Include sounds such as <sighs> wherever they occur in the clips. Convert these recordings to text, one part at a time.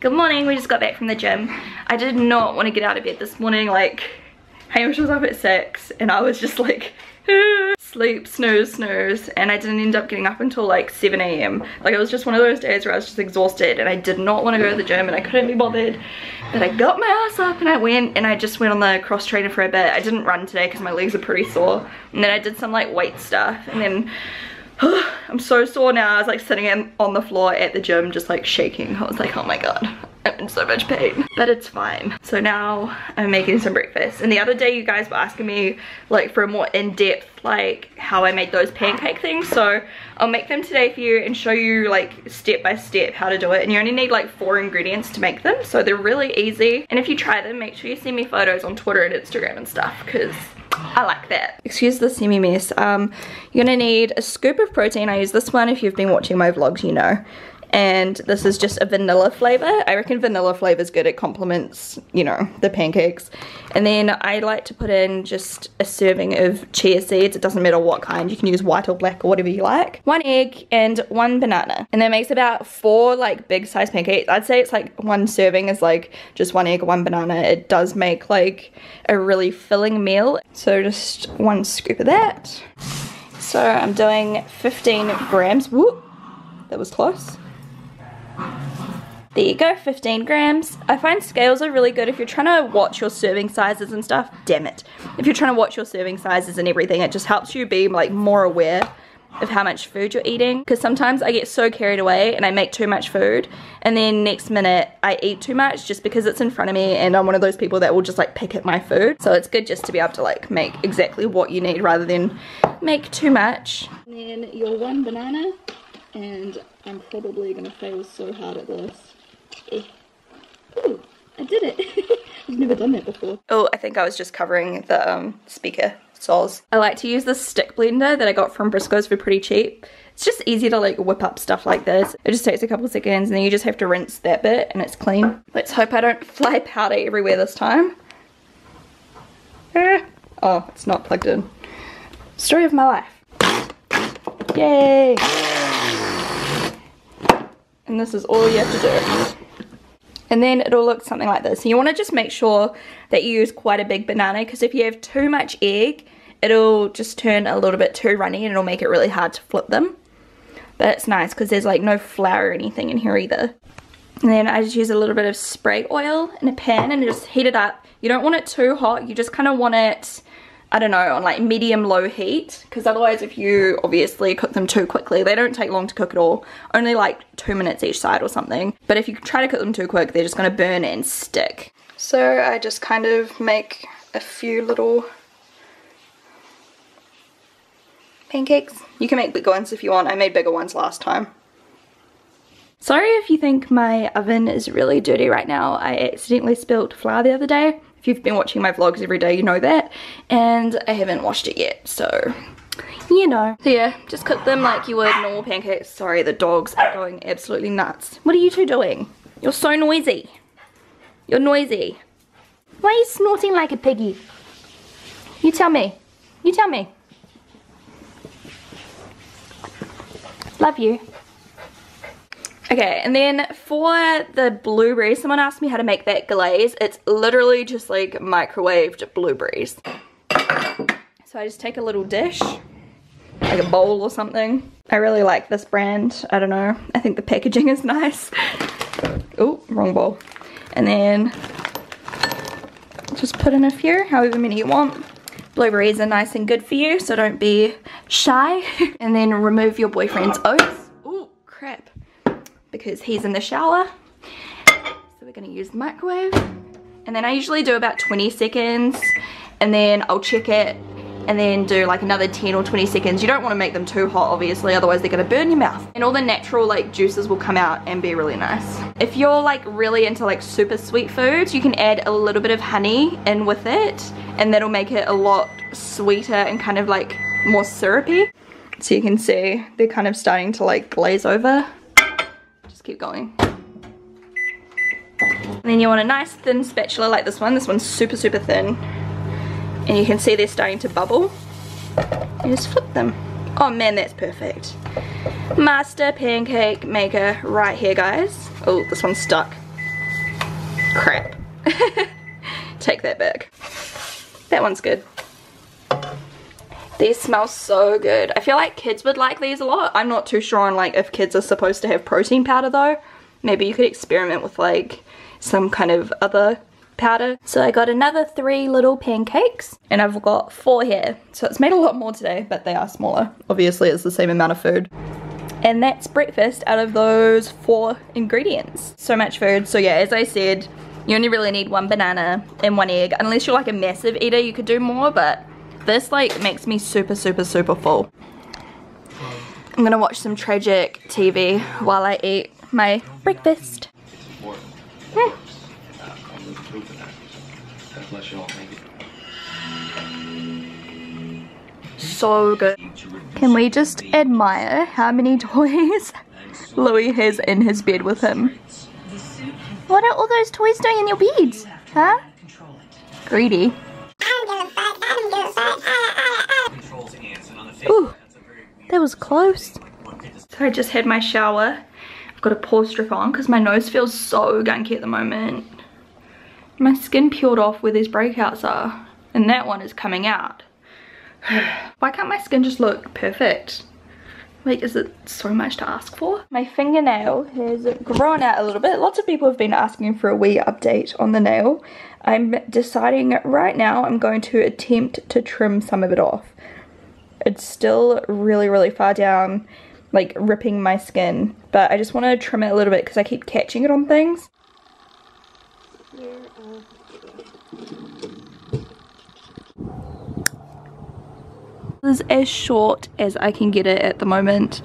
Good morning, we just got back from the gym. I did not want to get out of bed this morning, like, Hamish was up at 6 and I was just like, <laughs> sleep, snooze, snooze, and I didn't end up getting up until like 7 a.m. Like it was just one of those days where I was just exhausted and I did not want to go to the gym and I couldn't be bothered. But I got my ass up and I went and I just went on the cross trainer for a bit. I didn't run today because my legs are pretty sore. And then I did some like weight stuff and then <sighs> I'm so sore now. I was like sitting on the floor at the gym just like shaking. I was like, oh my god, I'm in so much pain. But it's fine. So now I'm making some breakfast. And the other day you guys were asking me like for a more in-depth like how I made those pancake things. So I'll make them today for you and show you like step by step how to do it. And you only need like four ingredients to make them. So they're really easy. And if you try them, make sure you send me photos on Twitter and Instagram and stuff because I like that. Excuse the semi mess. Um, you're gonna need a scoop of protein. I use this one if you've been watching my vlogs, you know and this is just a vanilla flavor. I reckon vanilla flavor is good. It complements, you know, the pancakes. And then I like to put in just a serving of chia seeds. It doesn't matter what kind. You can use white or black or whatever you like. One egg and one banana. And that makes about four like big size pancakes. I'd say it's like one serving is like just one egg, one banana. It does make like a really filling meal. So just one scoop of that. So I'm doing 15 grams. Whoop, that was close. There you go, 15 grams. I find scales are really good if you're trying to watch your serving sizes and stuff. Damn it. If you're trying to watch your serving sizes and everything, it just helps you be like more aware of how much food you're eating because sometimes I get so carried away and I make too much food and then next minute I eat too much just because it's in front of me and I'm one of those people that will just like pick at my food so it's good just to be able to like make exactly what you need rather than make too much. And then your one banana and I'm probably gonna fail so hard at this Eh. Ooh, I did it. <laughs> I've never done that before. Oh, I think I was just covering the um, speaker soles. I like to use this stick blender that I got from Briscoe's for pretty cheap. It's just easy to like whip up stuff like this. It just takes a couple seconds and then you just have to rinse that bit and it's clean. Let's hope I don't fly powder everywhere this time. Ah. Oh, it's not plugged in. Story of my life. Yay! And this is all you have to do and then it'll look something like this. You want to just make sure that you use quite a big banana because if you have too much egg, it'll just turn a little bit too runny and it'll make it really hard to flip them. But it's nice because there's like no flour or anything in here either. And then I just use a little bit of spray oil in a pan and just heat it up. You don't want it too hot, you just kind of want it I don't know, on like medium low heat because otherwise if you obviously cook them too quickly, they don't take long to cook at all. Only like two minutes each side or something. But if you try to cook them too quick, they're just going to burn and stick. So I just kind of make a few little pancakes. You can make bigger ones if you want. I made bigger ones last time. Sorry if you think my oven is really dirty right now. I accidentally spilled flour the other day. If you've been watching my vlogs every day, you know that. And I haven't washed it yet, so you know. So yeah, just cook them like you would normal pancakes. Sorry, the dogs are going absolutely nuts. What are you two doing? You're so noisy. You're noisy. Why are you snorting like a piggy? You tell me. You tell me. Love you. Okay, and then for the blueberries, someone asked me how to make that glaze. It's literally just like microwaved blueberries. So I just take a little dish, like a bowl or something. I really like this brand. I don't know. I think the packaging is <laughs> nice. oh, wrong bowl. And then just put in a few, however many you want. Blueberries are nice and good for you, so don't be shy. <laughs> and then remove your boyfriend's oats. Because he's in the shower. So we're gonna use the microwave. And then I usually do about 20 seconds and then I'll check it and then do like another 10 or 20 seconds. You don't want to make them too hot obviously otherwise they're to burn your mouth. And all the natural like juices will come out and be really nice. If you're like really into like super sweet foods you can add a little bit of honey in with it and that'll make it a lot sweeter and kind of like more syrupy. So you can see they're kind of starting to like glaze over keep going. And then you want a nice thin spatula like this one. This one's super, super thin. And you can see they're starting to bubble. You just flip them. Oh man, that's perfect. Master pancake maker right here, guys. Oh, this one's stuck. Crap. <laughs> Take that back. That one's good. These smell so good. I feel like kids would like these a lot. I'm not too sure on like if kids are supposed to have protein powder though. Maybe you could experiment with like some kind of other powder. So I got another three little pancakes and I've got four here. So it's made a lot more today, but they are smaller. Obviously it's the same amount of food. And that's breakfast out of those four ingredients. So much food. So yeah, as I said, you only really need one banana and one egg. Unless you're like a massive eater, you could do more, but this like makes me super, super, super full. I'm gonna watch some tragic TV while I eat my breakfast. So good. Can we just admire how many <laughs> toys Louis has in his bed with him? What are all those toys doing in your beds? Huh? Greedy. Ooh, that was close. So I just had my shower. I've got a pore strip on because my nose feels so gunky at the moment. My skin peeled off where these breakouts are and that one is coming out. <sighs> Why can't my skin just look perfect? Like, is it so much to ask for? My fingernail has grown out a little bit. Lots of people have been asking for a wee update on the nail. I'm deciding right now I'm going to attempt to trim some of it off. It's still really, really far down, like ripping my skin. But I just want to trim it a little bit because I keep catching it on things. This is as short as I can get it at the moment.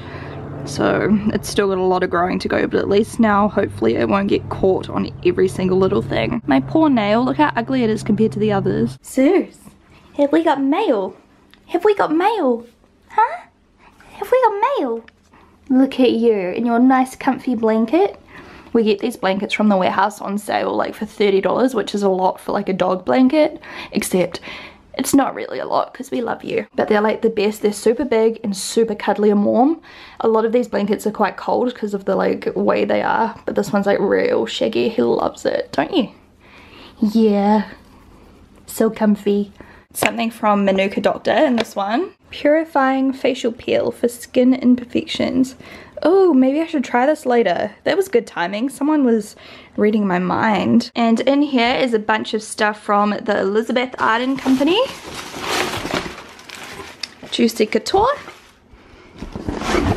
So it's still got a lot of growing to go, but at least now hopefully it won't get caught on every single little thing. My poor nail, look how ugly it is compared to the others. Zeus, have we got mail? Have we got mail? Huh? Have we got mail? Look at you in your nice comfy blanket. We get these blankets from the warehouse on sale like for $30, which is a lot for like a dog blanket, except it's not really a lot because we love you. But they're like the best. They're super big and super cuddly and warm. A lot of these blankets are quite cold because of the like way they are. But this one's like real shaggy. He loves it, don't you? Yeah. So comfy. Something from Manuka Doctor in this one. Purifying facial peel for skin imperfections. Oh, maybe I should try this later. That was good timing. Someone was reading my mind. And in here is a bunch of stuff from the Elizabeth Arden Company. Juicy Couture.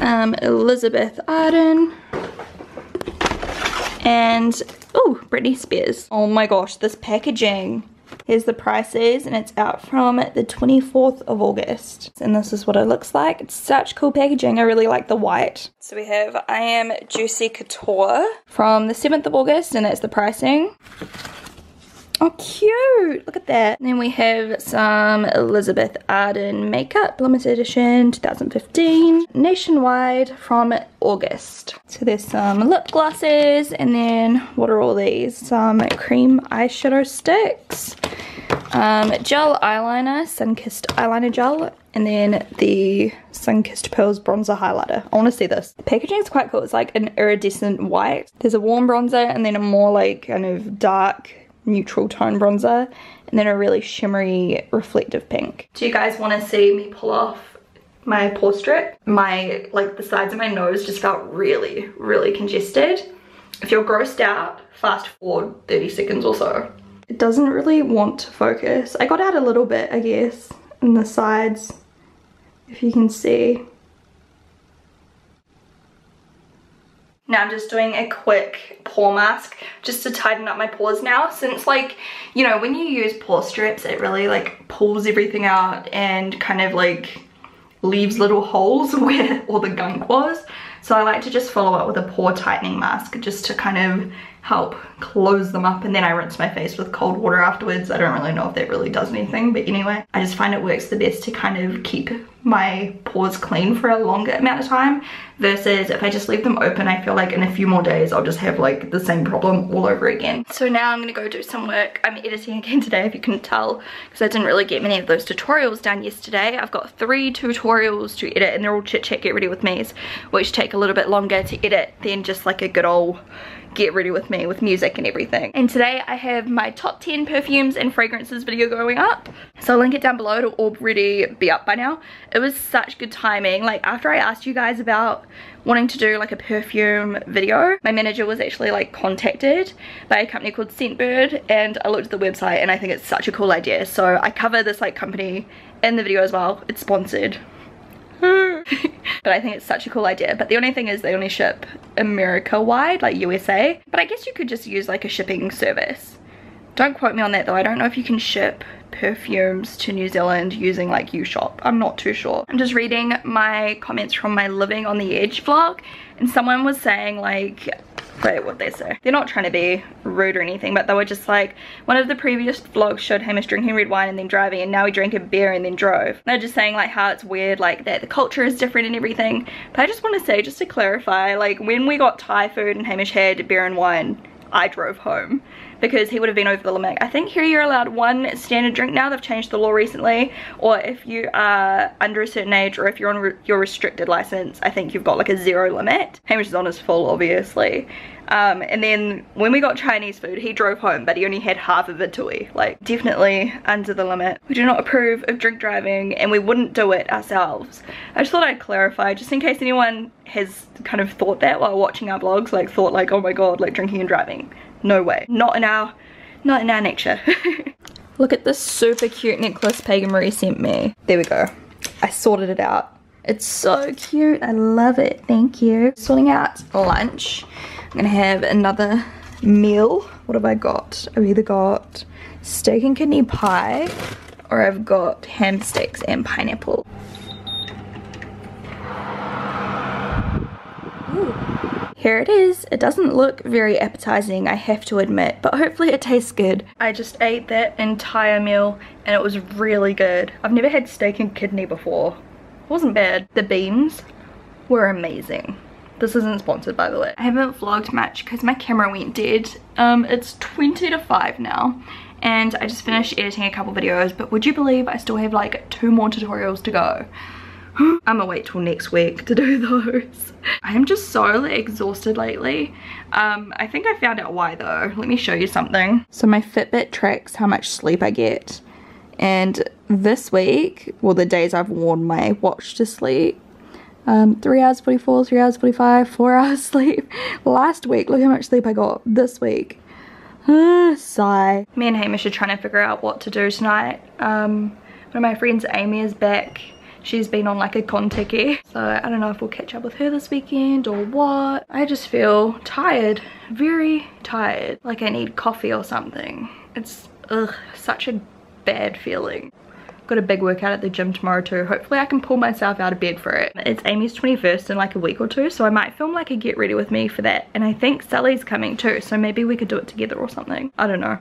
Um, Elizabeth Arden. And, oh, Britney Spears. Oh my gosh, this packaging Here's the prices and it's out from the 24th of August. And this is what it looks like. It's such cool packaging. I really like the white. So we have I Am Juicy Couture from the 7th of August and that's the pricing. Oh, cute. Look at that. And then we have some Elizabeth Arden makeup, limited edition 2015, nationwide from August. So there's some lip glosses and then what are all these? Some cream eyeshadow sticks, um, gel eyeliner, sun-kissed eyeliner gel, and then the Sun-Kissed Pearls bronzer highlighter. I want to see this. The packaging is quite cool. It's like an iridescent white. There's a warm bronzer and then a more like kind of dark neutral tone bronzer and then a really shimmery reflective pink. Do you guys want to see me pull off my pore strip? My, like the sides of my nose just felt really, really congested. If you're grossed out, fast forward 30 seconds or so. It doesn't really want to focus. I got out a little bit, I guess, in the sides, if you can see. Now I'm just doing a quick pore mask just to tighten up my pores now since like, you know, when you use pore strips, it really like pulls everything out and kind of like leaves little holes <laughs> where all the gunk was. So I like to just follow up with a pore tightening mask just to kind of help close them up and then I rinse my face with cold water afterwards. I don't really know if that really does anything but anyway I just find it works the best to kind of keep my pores clean for a longer amount of time versus if I just leave them open I feel like in a few more days I'll just have like the same problem all over again. So now I'm gonna go do some work. I'm editing again <laughs> today if you can tell because I didn't really get many of those tutorials done yesterday. I've got three tutorials to edit and they're all chit chat get ready with me's which take a little bit longer to edit than just like a good old get ready with me with music and everything. And today I have my top 10 perfumes and fragrances video going up. So I'll link it down below, it'll already be up by now. It was such good timing. Like after I asked you guys about wanting to do like a perfume video, my manager was actually like contacted by a company called Scentbird and I looked at the website and I think it's such a cool idea. So I cover this like company in the video as well. It's sponsored. <laughs> but I think it's such a cool idea. But the only thing is they only ship America wide, like USA. But I guess you could just use like a shipping service. Don't quote me on that though. I don't know if you can ship perfumes to New Zealand using like YouShop. I'm not too sure. I'm just reading my comments from my Living on the Edge vlog and someone was saying like wait what they say. They're not trying to be rude or anything but they were just like one of the previous vlogs showed Hamish drinking red wine and then driving and now he drank a beer and then drove. They're just saying like how it's weird like that the culture is different and everything. But I just want to say just to clarify like when we got Thai food and Hamish had beer and wine I drove home because he would have been over the limit. I think here you're allowed one standard drink now. They've changed the law recently. Or if you are under a certain age or if you're on re your restricted license, I think you've got like a zero limit. Hamish is on his full, obviously. Um, and then when we got Chinese food, he drove home, but he only had half of a tui. Like, definitely under the limit. We do not approve of drink driving, and we wouldn't do it ourselves. I just thought I'd clarify, just in case anyone has kind of thought that while watching our vlogs, like thought like, oh my god, like drinking and driving. No way. Not in our, not in our nature. <laughs> Look at this super cute necklace Pagan Marie sent me. There we go. I sorted it out. It's so cute. I love it. Thank you. Sorting out lunch. I'm gonna have another meal. What have I got? I've either got steak and kidney pie or I've got ham sticks and pineapple. Here it is. It doesn't look very appetizing, I have to admit, but hopefully it tastes good. I just ate that entire meal and it was really good. I've never had steak and kidney before. It wasn't bad. The beans were amazing. This isn't sponsored by the way. I haven't vlogged much because my camera went dead. Um, it's 20 to 5 now and I just finished editing a couple videos but would you believe I still have like two more tutorials to go. <gasps> I'm gonna wait till next week to do <laughs> those. I am just so like, exhausted lately. Um, I think I found out why though. Let me show you something. So my Fitbit tracks how much sleep I get. And this week, well the days I've worn my watch to sleep, um, 3 hours 44, 3 hours 45, 4 <laughs> hours sleep. Last week, look how much sleep I got. This week, <sighs> sigh. Me and Hamish are trying to figure out what to do tonight. Um, one of my friends, Amy, is back she's been on like a Contiki. So I don't know if we'll catch up with her this weekend or what. I just feel tired, very tired. Like I need coffee or something. It's ugh, such a bad feeling. Got a big workout at the gym tomorrow too. Hopefully I can pull myself out of bed for it. It's Amy's 21st in like a week or two, so I might film like a get ready with me for that. And I think Sally's coming too, so maybe we could do it together or something. I don't know.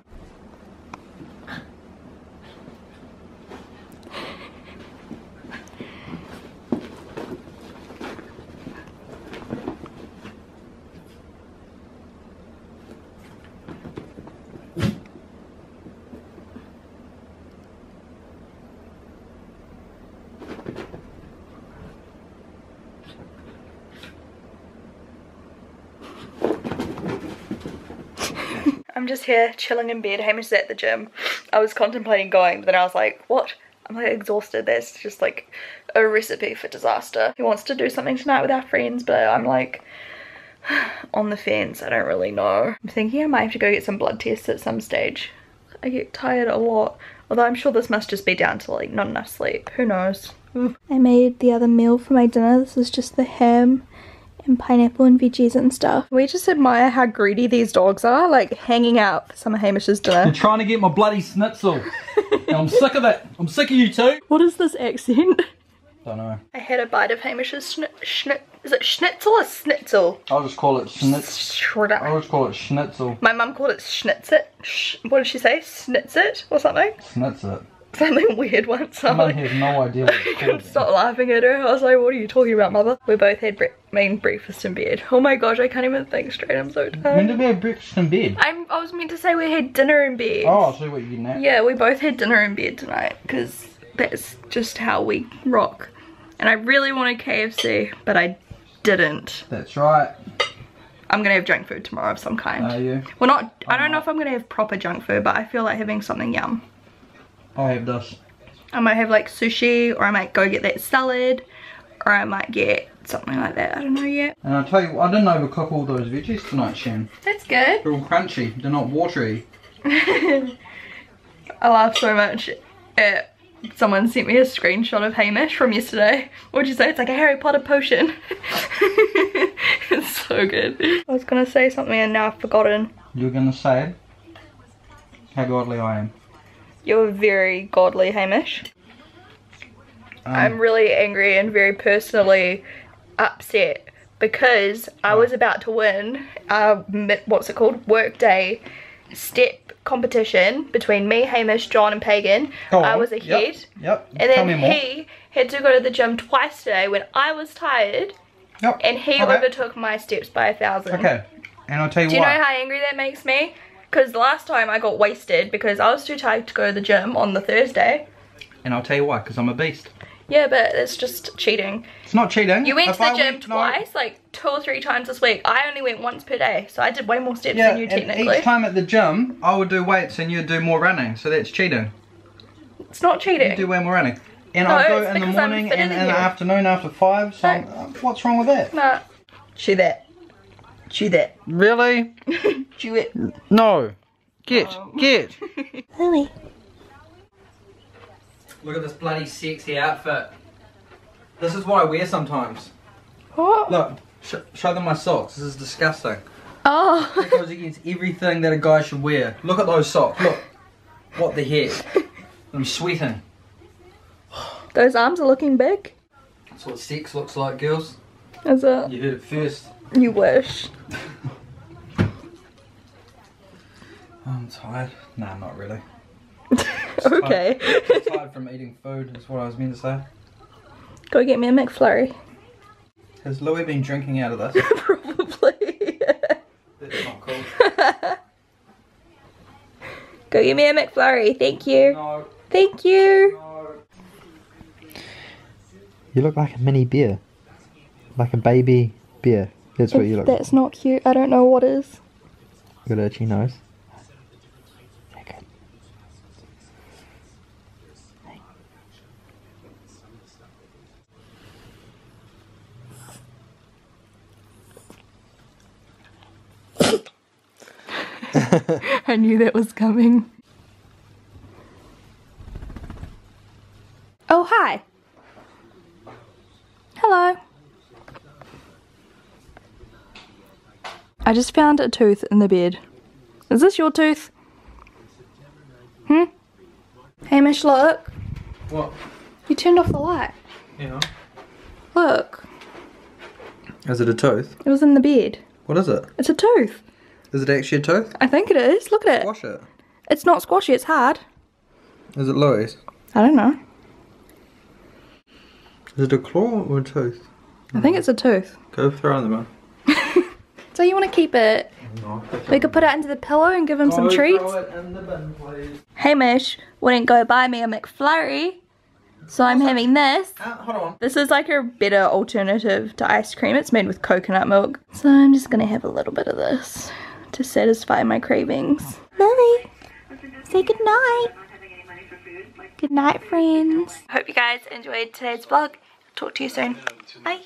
I'm just here chilling in bed. Hamish is at the gym. I was contemplating going, but then I was like, what? I'm like exhausted. That's just like a recipe for disaster. He wants to do something tonight with our friends, but I'm like <sighs> on the fence. I don't really know. I'm thinking I might have to go get some blood tests at some stage. I get tired a lot. Although I'm sure this must just be down to like not enough sleep. Who knows? I made the other meal for my dinner. This is just the ham and pineapple and veggies and stuff. We just admire how greedy these dogs are, like hanging out for some of Hamish's dinner. They're trying to get my bloody schnitzel. <laughs> I'm sick of it. I'm sick of you too. What is this accent? Don't know. I had a bite of Hamish's schni schni is it schnitzel or schnitzel? I'll just call it schnitzel. I'll just call it schnitzel. My mum called it schnitzit. Sh what did she say? Schnitzit or something? Schnitzit something weird once. I like, have no idea what <laughs> I couldn't stop laughing at her. I was like, what are you talking about, mother? We both had bre main breakfast in bed. Oh my gosh, I can't even think straight. I'm so tired. When did we have breakfast in bed? I'm, I was meant to say we had dinner in bed. Oh, see what you're Yeah, we both had dinner in bed tonight because that's just how we rock. And I really wanted KFC, but I didn't. That's right. I'm gonna have junk food tomorrow of some kind. Are you? well, not. I don't know if I'm gonna have proper junk food, but I feel like having something yum. I have this. I might have like sushi, or I might go get that salad, or I might get something like that. I don't know yet. And I'll tell you, I didn't overcook all those veggies tonight, Shan. That's good. They're all crunchy. They're not watery. <laughs> I laughed so much. At, someone sent me a screenshot of Hamish from yesterday. What'd you say? It's like a Harry Potter potion. <laughs> it's so good. I was gonna say something and now I've forgotten. You're gonna say it? How godly I am. You're very godly, Hamish. Um, I'm really angry and very personally upset because I was about to win uh, what's it called workday step competition between me, Hamish, John, and Pagan. Go I was Yep, ahead, Yep. and then he had to go to the gym twice today when I was tired, Yep. and he okay. overtook my steps by a thousand. Okay. And I'll tell you what. Do you know how angry that makes me? Because last time I got wasted because I was too tired to go to the gym on the Thursday. and I'll tell you why, because I'm a beast. Yeah, but it's just cheating. It's not cheating. You went If to the I gym went- no, twice, like two or three times this week. I only went once per day, so I did way more steps Yeah, than you and technically. each time at the gym, I would do weights and you'd do more running, so that's cheating. It's not cheating. You cheating. do way more running. And No, I go in the morning and than in the afternoon after five, so No. what's wrong with that? Nah. Chew that. Chew that. Really? <laughs> Chew it. No. Get, Oh. get. <laughs> Lily. Look at this bloody sexy outfit. This is what I wear sometimes. What? Look, sh show them my socks. This is disgusting. Oh. It goes against everything that a guy should wear. Look at those socks. Look. What the heck? <laughs> I'm sweating. Those arms are looking big. That's what sex looks like, girls. Is it? You heard it first. You wish. I'm tired. Nah, not really. <laughs> okay. I'm tired from eating food, is what I was meant to say. Go get me a McFlurry. Has Louis been drinking out of this? <laughs> Probably. That's not cool. <laughs> Go get me a McFlurry. Thank you. No, Thank you. no. You look like a mini beer. Like a baby bear. That's what you look like. That's not cute. I don't know what is. Got itchy nose. Okay. <laughs> I knew that was coming. Oh, hi. Hello. I just found a tooth in the bed. Is this your tooth? Hmm? Hamish, look. What? You turned off the light. Yeah. Look. Is it a tooth? It was in the bed. What is it? It's a tooth. Is it actually a tooth? I think it is. Look at it. Squash it. It's not squashy, it's hard. Is it Louis? I don't know. Is it a claw or a tooth? I think it's a tooth. Go throw it in the mouth. So you want to keep it? No. We could put it under the pillow and give him some treats. Throw it in the bin. Hamish wouldn't go buy me a McFlurry, so I'm having this. Uh, hold on. This is like a better alternative to ice cream. It's made with coconut milk. So I'm just gonna have a little bit of this to satisfy my cravings. Lily, say good night. Good night, friends. Hope you guys enjoyed today's vlog. Talk to you soon. Bye.